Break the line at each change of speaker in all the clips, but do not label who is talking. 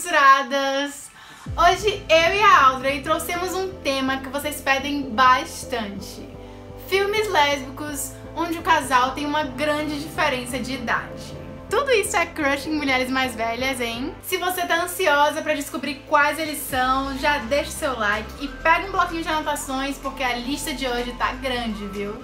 censuradas! Hoje eu e a Audrey trouxemos um tema que vocês pedem bastante. Filmes lésbicos onde o casal tem uma grande diferença de idade. Tudo isso é crush em mulheres mais velhas, hein? Se você tá ansiosa pra descobrir quais eles são, já deixa o seu like e pega um bloquinho de anotações porque a lista de hoje tá grande, viu?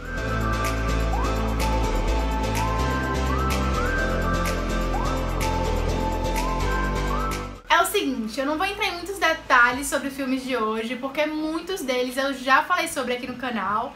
Seguinte, eu não vou entrar em muitos detalhes sobre filmes de hoje, porque muitos deles eu já falei sobre aqui no canal.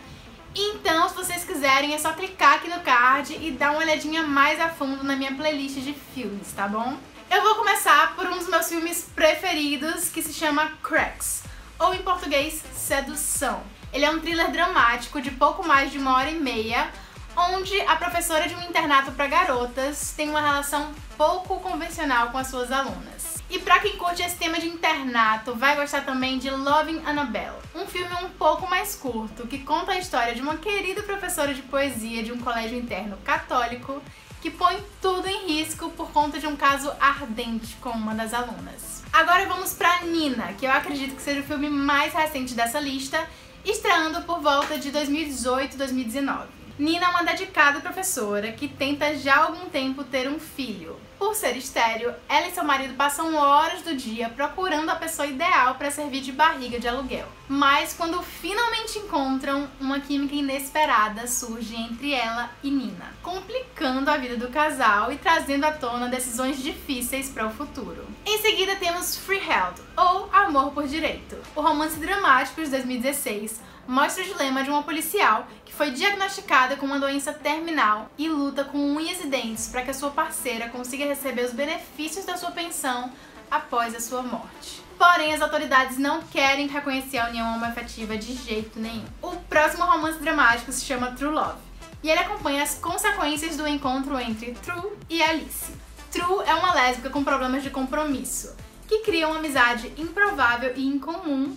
Então, se vocês quiserem, é só clicar aqui no card e dar uma olhadinha mais a fundo na minha playlist de filmes, tá bom? Eu vou começar por um dos meus filmes preferidos, que se chama Cracks, ou em português, Sedução. Ele é um thriller dramático de pouco mais de uma hora e meia, onde a professora de um internato para garotas tem uma relação pouco convencional com as suas alunas. E pra quem curte esse tema de internato, vai gostar também de Loving Annabelle, um filme um pouco mais curto, que conta a história de uma querida professora de poesia de um colégio interno católico que põe tudo em risco por conta de um caso ardente com uma das alunas. Agora vamos pra Nina, que eu acredito que seja o filme mais recente dessa lista, estreando por volta de 2018-2019. Nina é uma dedicada professora que tenta já há algum tempo ter um filho. Por ser estéreo, ela e seu marido passam horas do dia procurando a pessoa ideal para servir de barriga de aluguel. Mas quando finalmente encontram, uma química inesperada surge entre ela e Nina, complicando a vida do casal e trazendo à tona decisões difíceis para o futuro. Em seguida temos Freeheld, ou Amor por Direito, o romance dramático de 2016, mostra o dilema de uma policial que foi diagnosticada com uma doença terminal e luta com unhas e dentes para que a sua parceira consiga receber os benefícios da sua pensão após a sua morte. Porém, as autoridades não querem reconhecer a união homoafetiva de jeito nenhum. O próximo romance dramático se chama True Love, e ele acompanha as consequências do encontro entre True e Alice. True é uma lésbica com problemas de compromisso, que cria uma amizade improvável e incomum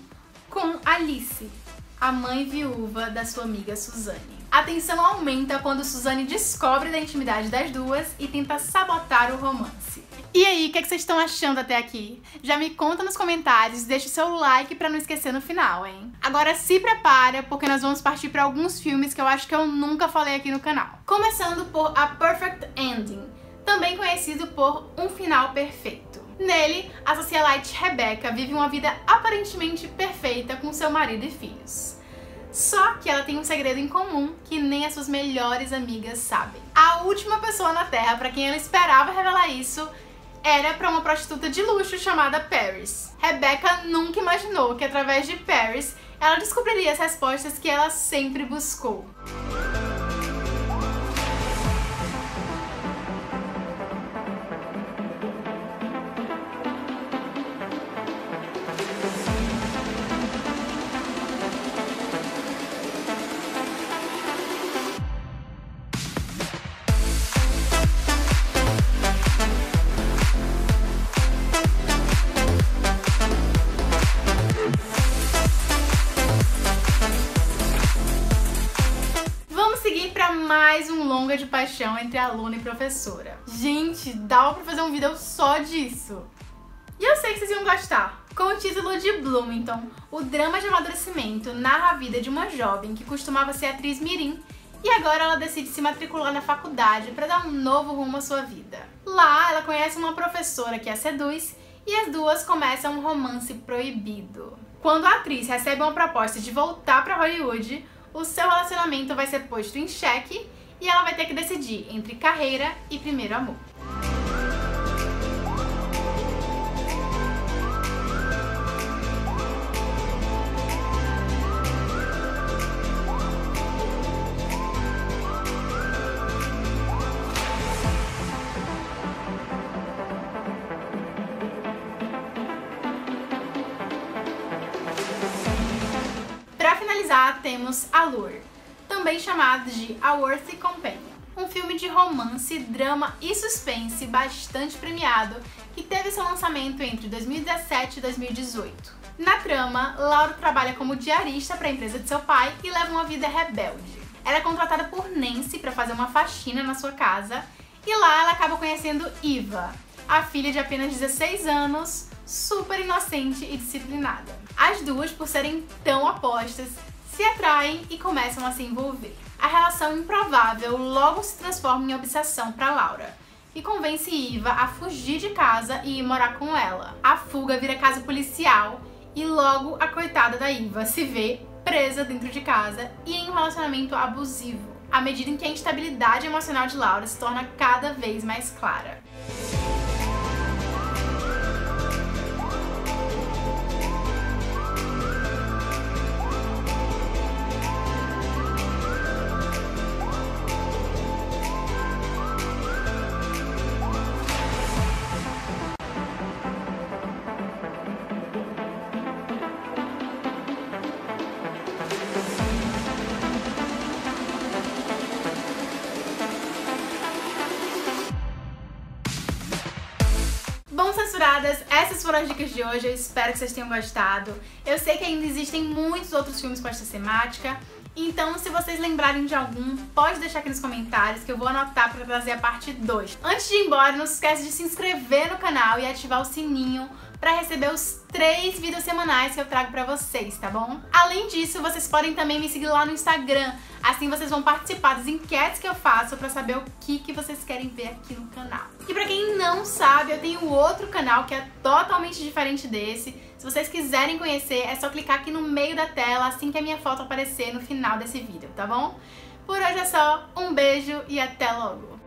com Alice, a mãe viúva da sua amiga Suzane. A tensão aumenta quando Suzane descobre da intimidade das duas e tenta sabotar o romance. E aí, o que, é que vocês estão achando até aqui? Já me conta nos comentários, deixa o seu like pra não esquecer no final, hein? Agora se prepara, porque nós vamos partir para alguns filmes que eu acho que eu nunca falei aqui no canal. Começando por A Perfect Ending, também conhecido por Um Final Perfeito. Nele, a socialite Rebecca vive uma vida aparentemente perfeita com seu marido e filhos. Só que ela tem um segredo em comum que nem as suas melhores amigas sabem. A última pessoa na Terra para quem ela esperava revelar isso era para uma prostituta de luxo chamada Paris. Rebecca nunca imaginou que através de Paris ela descobriria as respostas que ela sempre buscou. Mais um longa de paixão entre aluna e professora. Gente, dá pra fazer um vídeo só disso. E eu sei que vocês iam gostar. Com o título de Bloomington, o drama de amadurecimento narra a vida de uma jovem que costumava ser atriz mirim e agora ela decide se matricular na faculdade para dar um novo rumo à sua vida. Lá, ela conhece uma professora que a seduz e as duas começam um romance proibido. Quando a atriz recebe uma proposta de voltar para Hollywood, o seu relacionamento vai ser posto em xeque e ela vai ter que decidir entre carreira e primeiro amor. Temos Allure, também chamado de A Worthy Companion, um filme de romance, drama e suspense bastante premiado que teve seu lançamento entre 2017 e 2018. Na trama, Laura trabalha como diarista para a empresa de seu pai e leva uma vida rebelde. Ela é contratada por Nancy para fazer uma faxina na sua casa e lá ela acaba conhecendo Eva, a filha de apenas 16 anos, super inocente e disciplinada. As duas, por serem tão opostas, se atraem e começam a se envolver. A relação improvável logo se transforma em obsessão para Laura, que convence Iva a fugir de casa e ir morar com ela. A fuga vira caso policial e logo a coitada da Iva se vê presa dentro de casa e em um relacionamento abusivo, à medida em que a instabilidade emocional de Laura se torna cada vez mais clara. Essas foram as dicas de hoje, eu espero que vocês tenham gostado. Eu sei que ainda existem muitos outros filmes com essa temática, então se vocês lembrarem de algum, pode deixar aqui nos comentários que eu vou anotar para trazer a parte 2. Antes de ir embora, não se esquece de se inscrever no canal e ativar o sininho para receber os três vídeos semanais que eu trago pra vocês, tá bom? Além disso, vocês podem também me seguir lá no Instagram, assim vocês vão participar das enquetes que eu faço pra saber o que, que vocês querem ver aqui no canal. E pra quem não sabe, eu tenho outro canal que é totalmente diferente desse. Se vocês quiserem conhecer, é só clicar aqui no meio da tela assim que a minha foto aparecer no final desse vídeo, tá bom? Por hoje é só, um beijo e até logo!